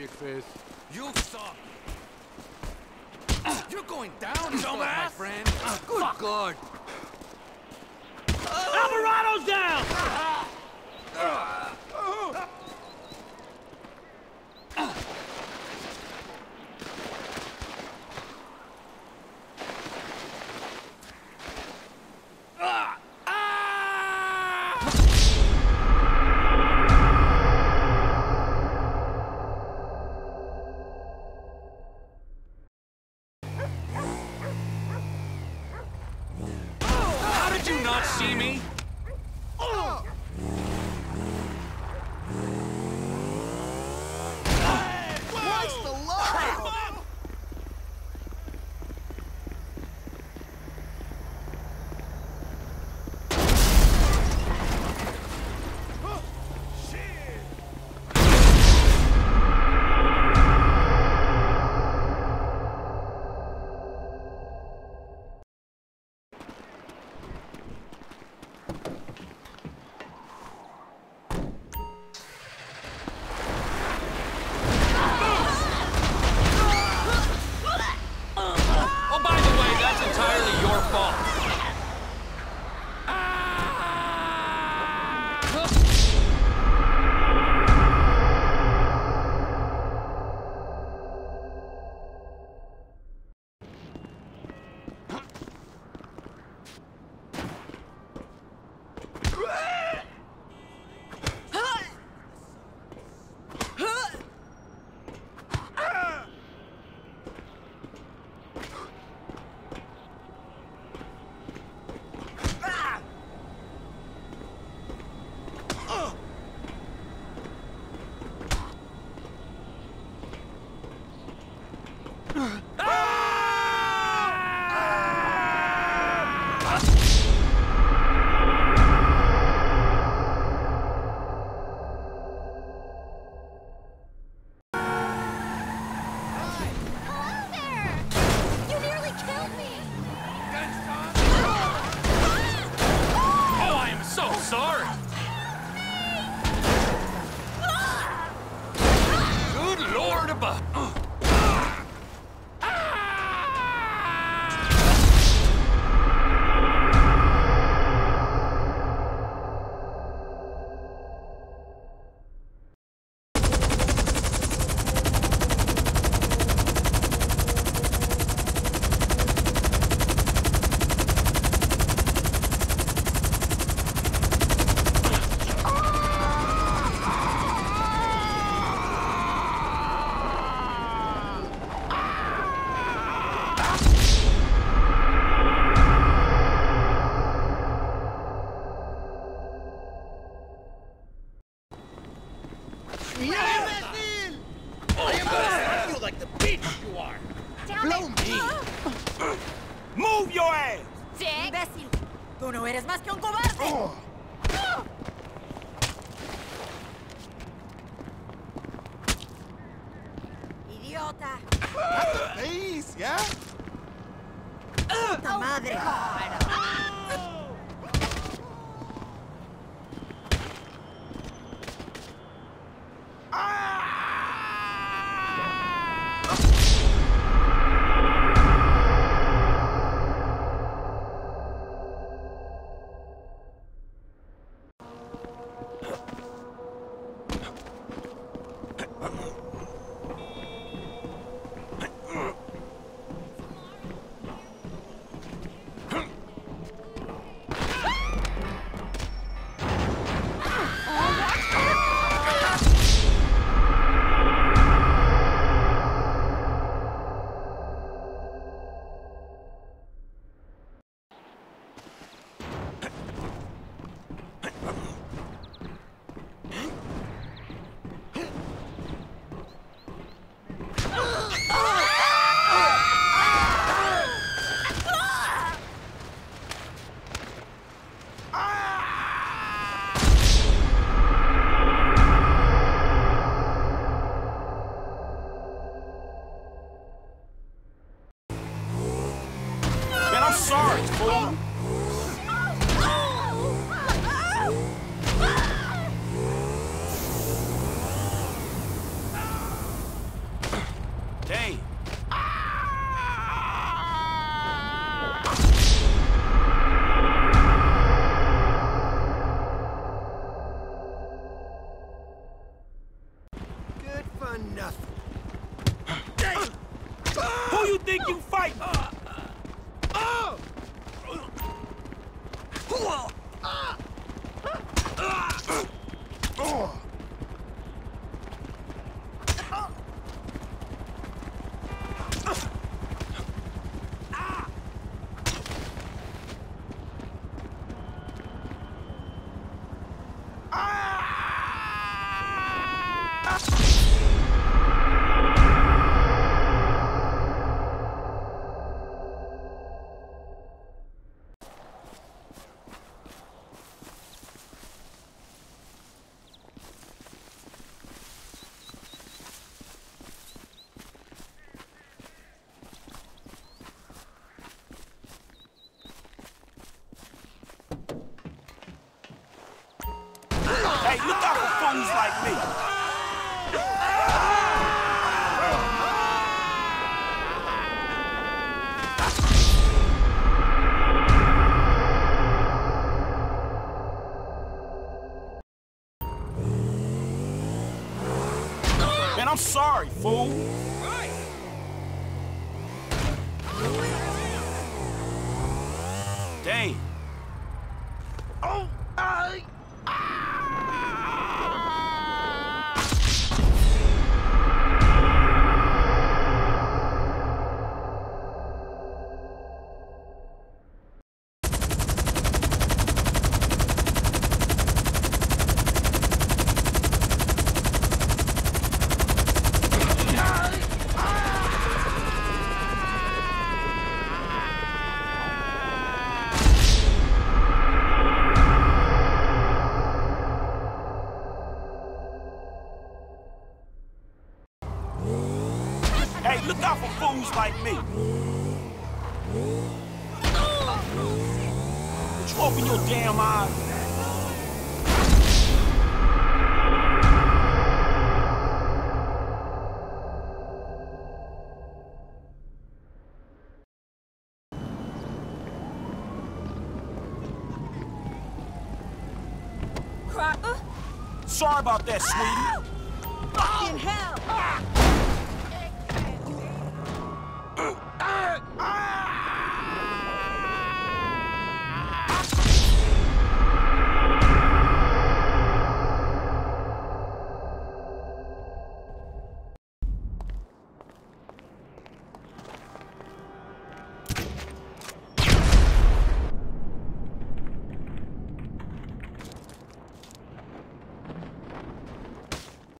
chick face. You suck. You're going down, dumbass, my friend. Good God. Alvarado's down! How see me? Good Move your ass! Dick! ¡Imbécil! ¡Tú no eres más que un cobarde! ¡Idiota! Face, yeah? ¡Puta madre! Man, Hey, look out for fools like me. I'm sorry, fool. Dang. Look out for fools like me. Would you open your damn eyes? Sorry about that, sweetie. Fucking hell!